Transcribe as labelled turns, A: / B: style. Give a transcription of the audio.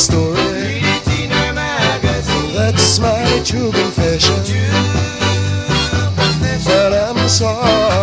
A: story. That's my true confession. But I'm sorry.